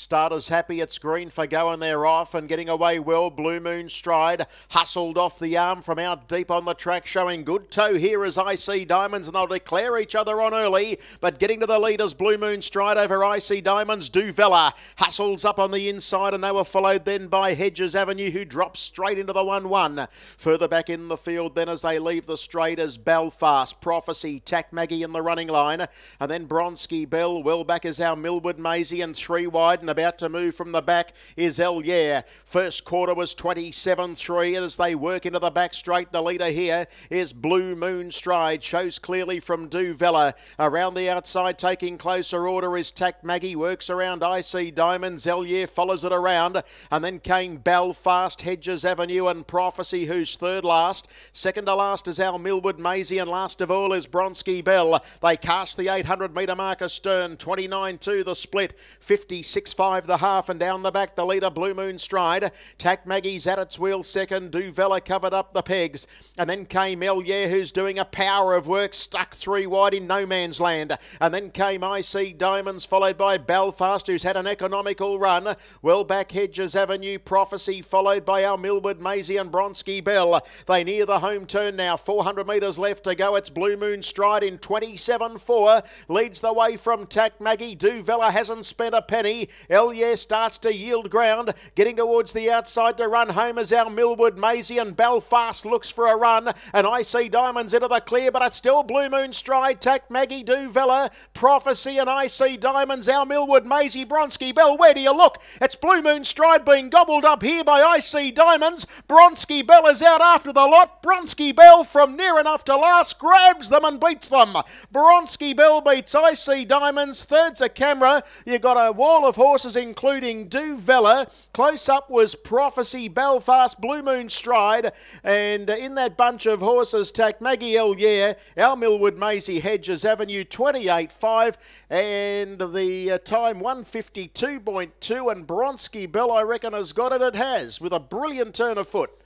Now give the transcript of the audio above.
Starters happy, it's green for going there off and getting away well. Blue Moon Stride hustled off the arm from out deep on the track, showing good toe here as IC Diamonds, and they'll declare each other on early. But getting to the leaders, Blue Moon Stride over IC Diamonds. Duvella hustles up on the inside, and they were followed then by Hedges Avenue, who drops straight into the 1 1. Further back in the field, then as they leave the straight, as Belfast, Prophecy, Tack Maggie in the running line, and then Bronski Bell. Well back is our Millwood Maisie, and three wide and about to move from the back is El Yeah. First quarter was 27-3 and as they work into the back straight, the leader here is Blue Moon Stride. Shows clearly from Duvella. Around the outside, taking closer order is Tack Maggie. Works around IC Diamonds. Yeah follows it around. And then came Belfast, Hedges Avenue and Prophecy, who's third last. Second to last is our Millwood Maisie and last of all is Bronski Bell. They cast the 800 metre mark astern. 29-2 the split. 56 5 the half and down the back the leader Blue Moon Stride. Tack Maggie's at its wheel second. Duvella covered up the pegs. And then came Elier who's doing a power of work stuck three wide in no man's land. And then came IC Diamonds followed by Belfast who's had an economical run. Well back Hedges Avenue Prophecy followed by our Millwood Maisie and Bronski Bell. They near the home turn now. 400 metres left to go. It's Blue Moon Stride in 27-4. Leads the way from Tack Maggie. Duvella hasn't spent a penny. Elier starts to yield ground, getting towards the outside to run home as our Millwood Maisie and Belfast looks for a run. And IC Diamonds into the clear, but it's still Blue Moon Stride, Tack Maggie Duvella, Prophecy and IC Diamonds, our Millwood Maisie Bronski. Bell. Where do you look? It's Blue Moon Stride being gobbled up here by IC Diamonds. Bronski Bell is out after the lot. Bronski Bell from near enough to last grabs them and beats them. Bronski Bell beats IC Diamonds. Third's a camera. You got a wall of horses, including Do Duvella. Close up was Prophecy, Belfast, Blue Moon Stride. And in that bunch of horses, Tack Maggie Yeah, our Millwood Maisie Hedges Avenue 28 5. And the uh, time 152.2. And Bronski Bell, I reckon, has got it. It has with a brilliant turn of foot.